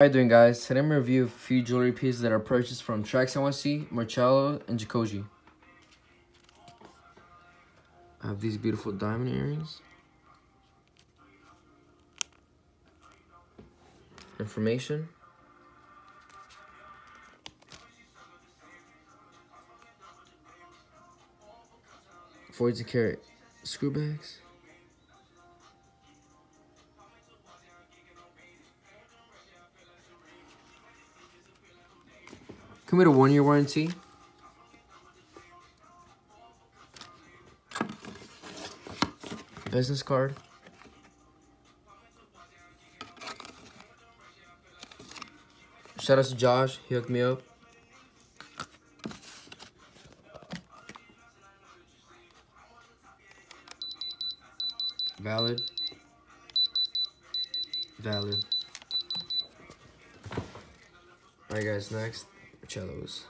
How you doing guys? Today I'm going to review a few jewelry pieces that are purchased from Tracks NYC, Marchello, and Jacoje. I have these beautiful diamond earrings. Information. Forty carat screw backs. Come with a one-year warranty. Business card. Shout out to Josh. He hooked me up. Valid. Valid. Alright guys, next cellos.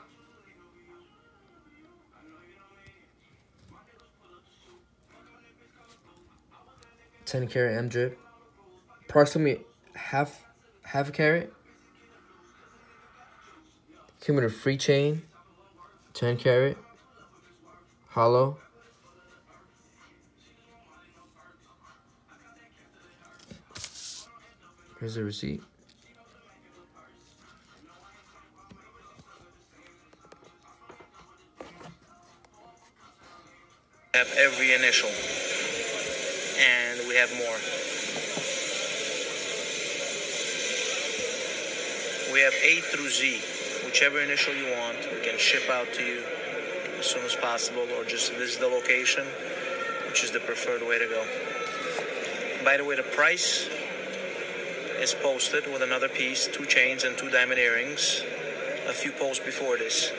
Ten carat M drip, approximately half half a carat. Came with a free chain, ten carat, hollow. Here's the receipt. Have every initial. And we have more. We have A through Z. Whichever initial you want we can ship out to you as soon as possible or just visit the location which is the preferred way to go. By the way the price is posted with another piece two chains and two diamond earrings. A few posts before this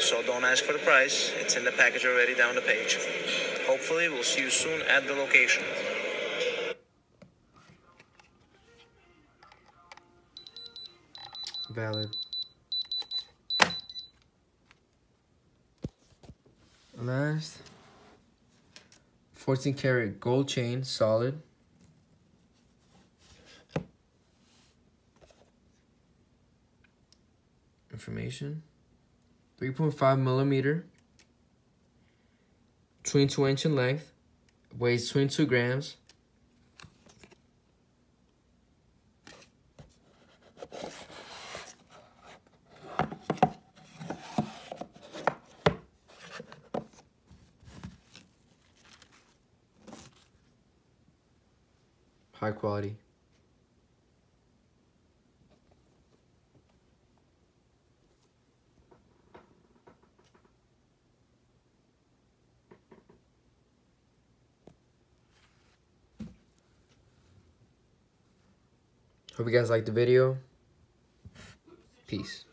so don't ask for the price. It's in the package already down the page. Hopefully, we'll see you soon at the location. Valid. Last. 14 karat gold chain, solid. Information. 3.5 millimeter, 22 inch in length, weighs 22 grams. High quality. Hope you guys liked the video. Peace.